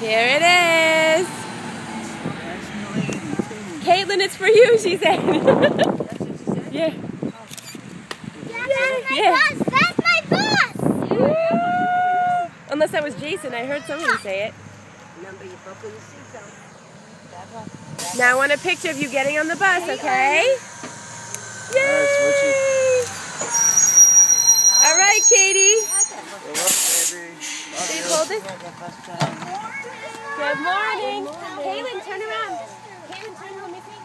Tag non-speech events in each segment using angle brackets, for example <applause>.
Here it is. Caitlin, it's for you, she said. <laughs> yeah. That's my Yeah. bus. That's my bus. Unless that was Jason. I heard someone say it. Remember, you buckle your seatbelt. Now I want a picture of you getting on the bus, okay? Yay! All right, Katie. It. Good morning. Kaylin, turn around. Kaylin, turn. Let me see.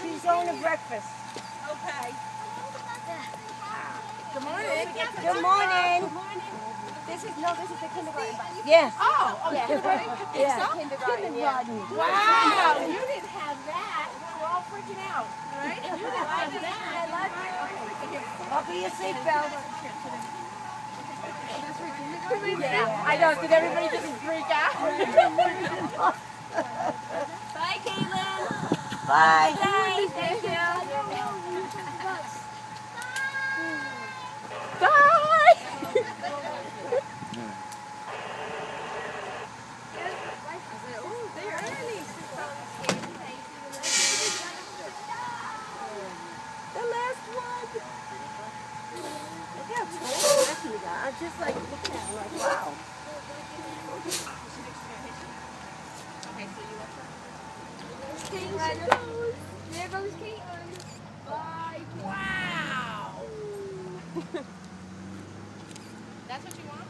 She's going to breakfast. Okay. Good morning. Good morning. This is no. This is the kindergarten bus. Oh, oh, yeah. Oh, yeah. Kindergarten. Yeah. Kindergarten. Yeah. Wow, you didn't have that. We're all freaking out, right? You didn't have that. I love it. Buckle your seatbelt. I know. Did everybody just freak out? <laughs> Bye, Caitlin. Bye. Bye. Thank you. Bye. <laughs> The last one. Look how tall Stephanie got. I'm just like looking at like, Bye. Wow. That's what you want?